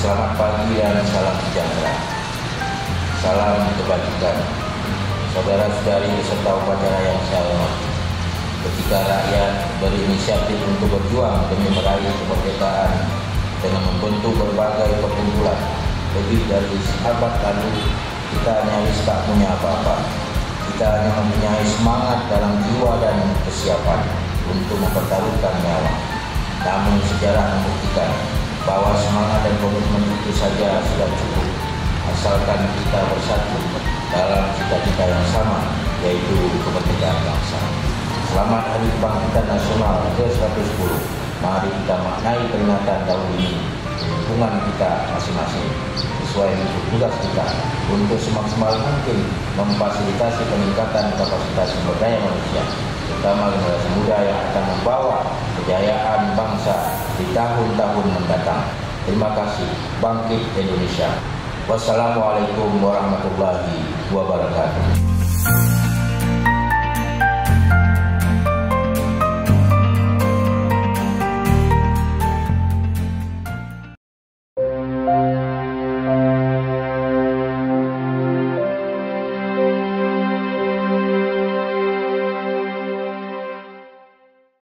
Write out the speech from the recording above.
Selamat pagi dan salam sejahtera. Salam kebajikan. Saudara-saudari beserta upacara yang saya hormati. Ketika rakyat berinisiatif untuk berjuang demi meraih kemerdekaan dengan membentuk berbagai perkumpulan lebih dari seabad lalu kita nyaris tak punya apa-apa. Kita hanya mempunyai semangat dalam jiwa dan kesiapan untuk mempertaruhkan nyawa. Namun sejarah membuktikan bahwa semangat komitmen itu saja sudah cukup asalkan kita bersatu dalam cita-cita yang sama yaitu kemerdekaan bangsa. Selamat Hari Kebangkitan Nasional ke-110. Mari kita maknai peringatan tahun ini lingkungan kita masing-masing sesuai untuk tugas kita untuk semaksimal mungkin memfasilitasi peningkatan kapasitas sumber daya manusia terutama generasi muda yang akan membawa kejayaan bangsa di tahun-tahun mendatang. Terima kasih. Bangkit Indonesia. Wassalamualaikum warahmatullahi wabarakatuh.